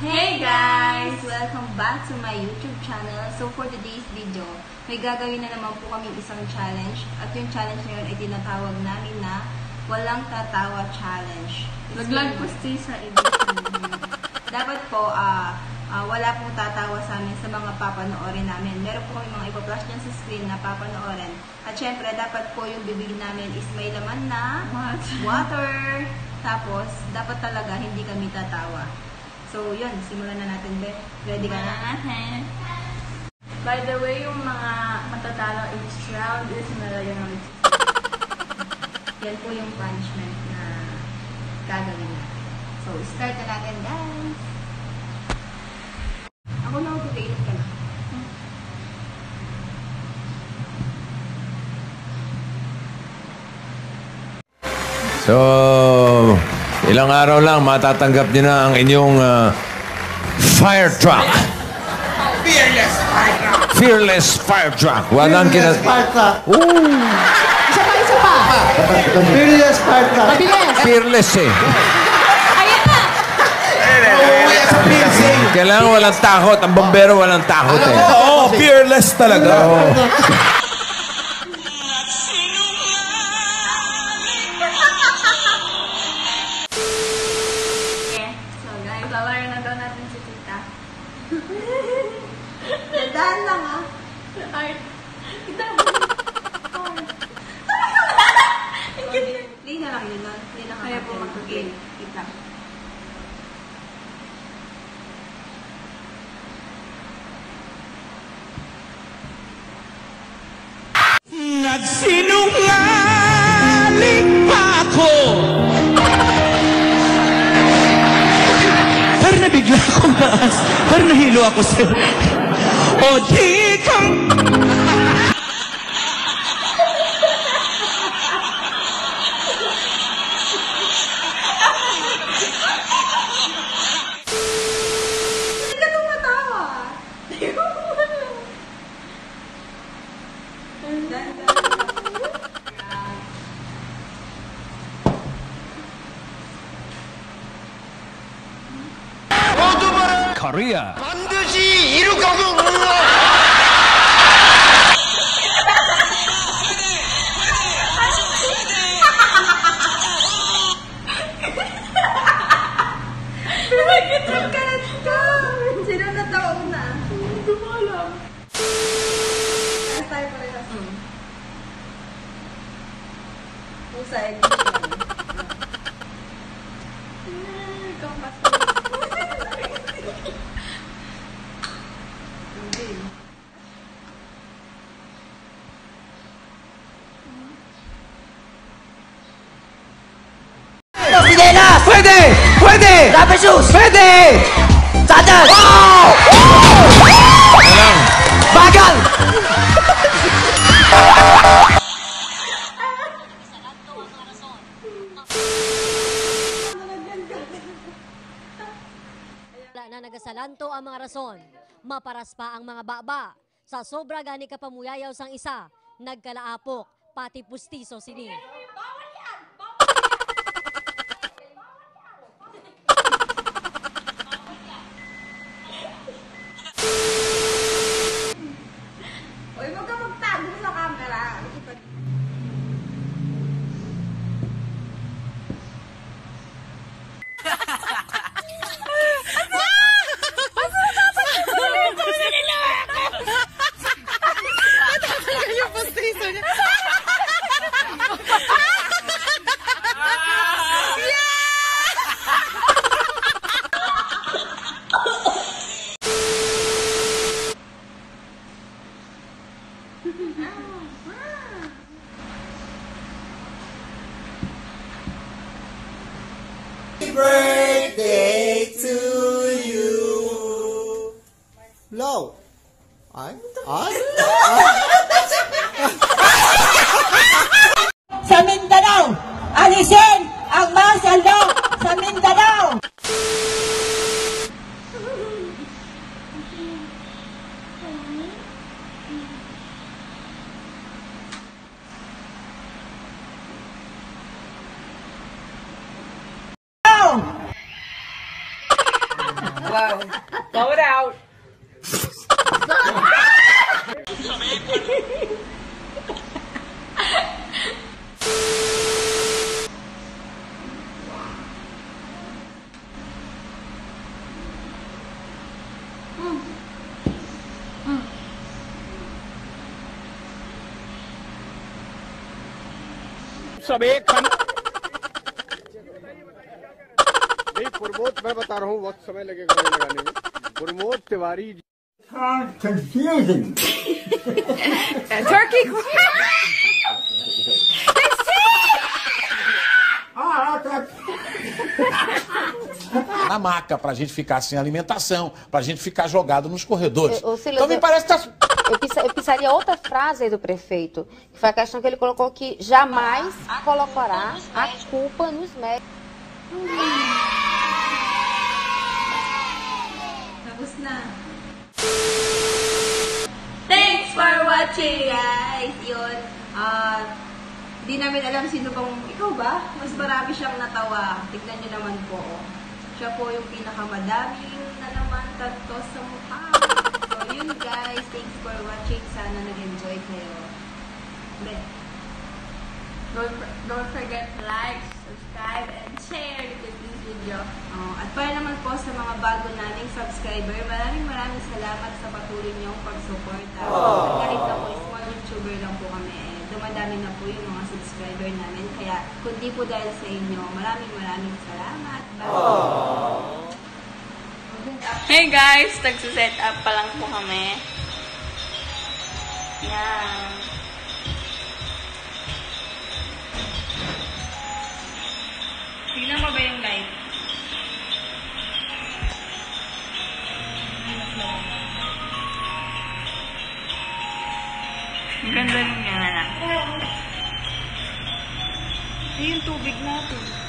Hey guys! Welcome back to my YouTube channel. So for today's video, may gagawin na naman po kami isang challenge. At yung challenge na yun ay tinatawag namin na Walang Tatawa Challenge. Laglag po stay sa edition. Dapat po, ah, ah, wala pong tatawa sa amin sa mga papanoorin namin. Meron po kami mga ipa-flash dyan sa screen na papanoorin. At syempre, dapat po yung bibig namin is may laman na What? water. Tapos, dapat talaga hindi kami tatawa. So, yun. Simulan na natin, Be. Ready ka na? By the way, yung mga matatalo each round is nalagyan ng Yan po yung punishment na gagawin natin. So, start na natin, guys. Ako na mag-wait ka na. So, ilang araw lang matatanggap niyo na ang inyong ah, fire truck. Fearless fire truck. Fearless fire truck. Walang kina... Sparta. Isa pa, isa pa. Fearless Sparta. Mabilis. Fearless eh. Ayan na. Uuwi sa piercing. Kailangan walang takot. Ang bombero walang takot eh. Oo, fearless talaga. Okay. Dahan lang, ah. Art. Tita. Play na lang yun? Play na Kaya po mag-game. Kita. Nagsinungaling pa ako Pero nabigla akong maas Pero nahilo ako sa O di 마리아 반드시 이룰 거고 outside. Ikaw pa Sinelas! Pwede! Pwede! Rubber shoes! Pwede! Sandals! Wow! Bagal! Wala na nagasalanto ang mga rason. Maparas pa ang mga baba. Sa sobra gani ka pamuyayaw sang isa, nagkalaapok, pati pustiso sini. Birthday to you. Low. Ay? Ay? sa Blow it out. सब एक खाना नहीं प्रमोद मैं बता रहा हूँ वक्त समय लगेगा मुझे लगाने में प्रमोद तिवारी ji na maca, pra gente ficar sem alimentação, pra gente ficar jogado nos corredores. Ô, Silas, então me eu- parece que tá. Eu, pisa- eu pensaria outra frase aí do prefeito, que foi a questão que ele colocou que jamais colocará a culpa nos médicos. Tapos Na. Thanks for watching, guys! Yun. Ah, di namin alam sino bang... Ikaw ba? Mas marami siyang natawa. Tignan niyo naman po. oh. Siya po yung pinakamadaming na tato sa mukha. So, yun guys. Thanks for watching. Sana nag-enjoy kayo. Be- Don't, don't forget to like, subscribe, and share this video. Oh, at para naman po sa mga bago naming subscriber, maraming maraming salamat sa patuloy niyong pagsuporta. At kahit na po small YouTuber lang po kami, eh, dumadami na po yung mga subscriber namin. Kaya kundi po dahil sa inyo, maraming maraming salamat. Bye! Hey guys, nagsiset up pa lang po kami. Yan. Tignan mo ba yung light? Ang ganda rin nga na. Eh, yung tubig natin.